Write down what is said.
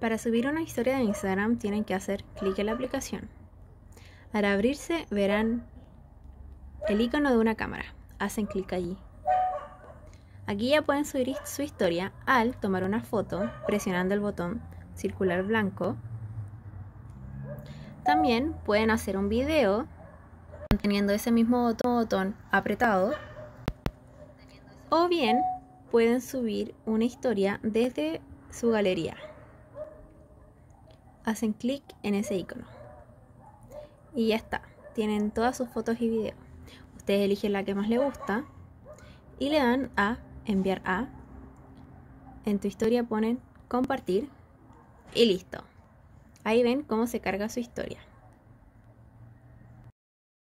Para subir una historia de Instagram tienen que hacer clic en la aplicación. Al abrirse verán el icono de una cámara. Hacen clic allí. Aquí ya pueden subir su historia al tomar una foto presionando el botón circular blanco. También pueden hacer un video manteniendo ese mismo botón apretado. O bien pueden subir una historia desde su galería. Hacen clic en ese icono. Y ya está. Tienen todas sus fotos y videos. Ustedes eligen la que más les gusta y le dan a enviar a. En tu historia ponen compartir y listo. Ahí ven cómo se carga su historia.